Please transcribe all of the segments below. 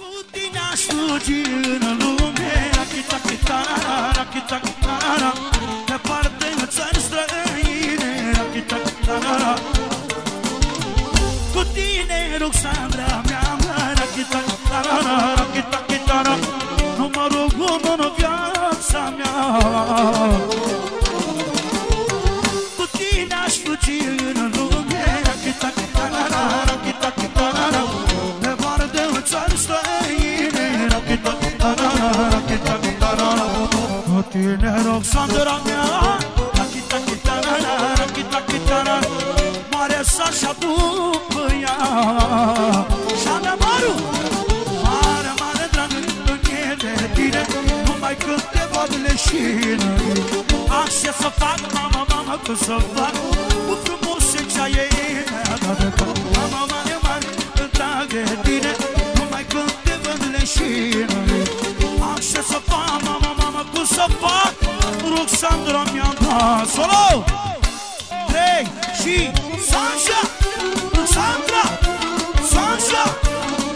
Cu tine aș fugi în lume Rachita, chitara, rachita, chitara. Departe în țări străine Rachita, chitara. Cu tine, Roxandra mea Rachita, chitara, rachita, chitara. Numărul unu în viața mea Cu tine, Roxandra mea. Rachita, chitara, rachita, chitara Mare Sasha după ea. Și-a Maru Mare, mare drag în de tine. Numai când te văd leșină Așa să fac, mama, mama, că să fac. Cu frumusețea ei Mama, mare, Roxandra mi-a dat Solo! Trei și Sasha! Roxandra! Sasha!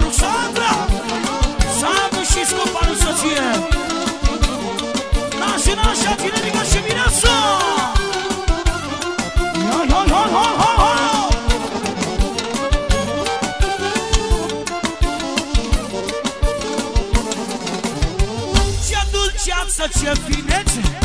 Roxandra! Sandra și scopanul soție! Nașe, nașe, tinerica și mireasa! Ia, ia, ia, ia, ia, ia! Ce dulceață, ce finețe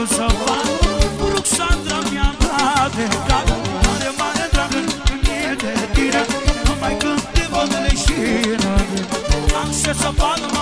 totul să fac Ruxandra mi-a dat de cap Mare, mare drag în mie de tine Numai când te văd leșină. Am ce să fac, mă